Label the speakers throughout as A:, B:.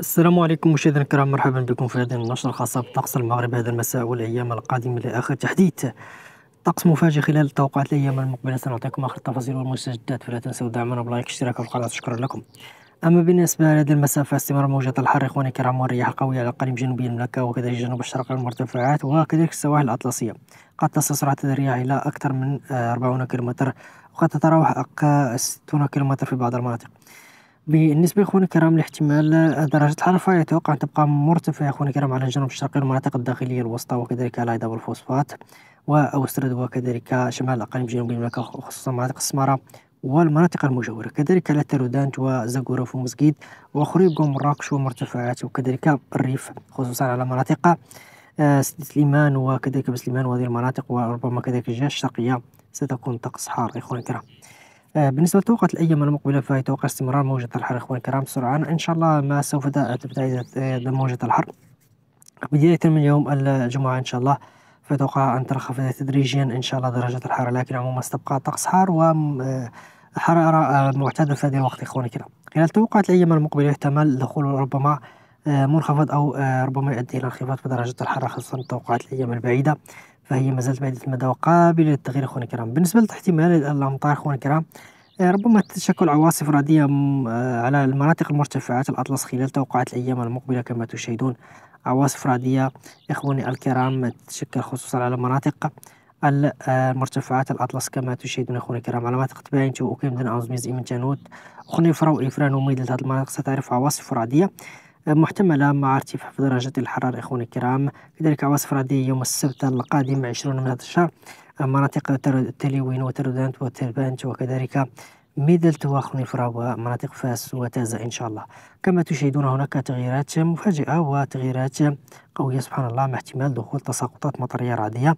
A: السلام عليكم مشاهدينا الكرام مرحبا بكم في هذه النشرة الخاصة بطقس المغرب. هذا المساء والأيام القادمة لآخر تحديث. طقس مفاجئ خلال توقعات الأيام المقبلة. سنعطيكم آخر التفاصيل والمستجدات. فلا تنسوا دعمنا بلايك واشتراك في القناة. شكرا لكم. أما بالنسبة لهذا المساء فاستمرار موجة الحر إخواني الكرام والرياح القوية على الأقاليم جنوبي المملكة وكذلك جنوب الشرق المرتفعات وكذلك السواحل الأطلسية. قد تصل سرعة الرياح إلى أكثر من 40 كيلومتر وقد تتراوح 60 كيلومتر في بعض المناطق. بالنسبة لإخواني الكرام لاحتمال درجة الحرارة يتوقع أن تبقى مرتفعة. إخواني الكرام على الجنوب الشرقي والمناطق الداخلية الوسطى وكذلك على هيدا والفوسفات وأوسترد وكذلك شمال الأقاليم جنوب المملكة خصوصا مناطق السمارة والمناطق المجاورة. كذلك على ترودانت وزاكورة ومسقيد وخريب ومراكش ومرتفعات وكذلك الريف خصوصا على مناطق آه، سيدي سليمان وكذلك بسليمان وهذه المناطق وربما كذلك الجهة الشرقية ستكون طقس حار. إخواني الكرام آه، بالنسبة لتوقعات الأيام المقبلة فيتوقع استمرار موجة الحر إخواني الكرام سرعان إن شاء الله ما سوف تبتعد موجة الحر بداية من يوم الجمعة إن شاء الله. فيتوقع أن تنخفض تدريجيا إن شاء الله درجة الحرارة لكن عموما ستبقى طقس حار وحرارة آه، معتدلة في هذه الوقت إخواني الكرام. خلال توقعات الأيام المقبلة يحتمل دخول ربما آه، منخفض أو ربما يؤدي إلى انخفاض في درجة الحرارة خاصة توقعات الأيام البعيدة. فهي ما زالت بعيدة المدى وقابلة للتغيير أخواني الكرام. بالنسبة لاحتمال الأمطار أخواني الكرام آه، ربما تشكل عواصف رعدية آه، على المناطق المرتفعات الأطلس خلال توقعات الأيام المقبلة كما تشاهدون. عواصف رعدية إخواني الكرام تتشكل خصوصا على مناطق المرتفعات الأطلس كما تشاهدون أخواني الكرام. على مناطق تباين وكيم دن أوزميز إيمن جانوت خنيفرة وإفران وميدل هذه المناطق ستعرف عواصف رعدية محتملة مع ارتفاع درجة الحرارة إخواني الكرام. كذلك عواصف رعدية يوم السبت القادم 20 من هذا الشهر مناطق تليوين وترودانت وتربانت وكذلك ميدلت وخنيفرة ومناطق فاس وتازا إن شاء الله. كما تشاهدون هناك تغييرات مفاجئة وتغييرات قوية سبحان الله مع احتمال دخول تساقطات مطرية رعدية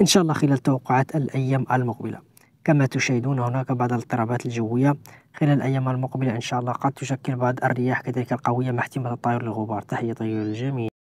A: إن شاء الله خلال توقعات الأيام المقبلة. كما تشاهدون هناك بعض الاضطرابات الجوية خلال الأيام المقبلة إن شاء الله. قد تشكل بعض الرياح كذلك القوية مع احتمال الطيور للغبار تحية طيور الجميع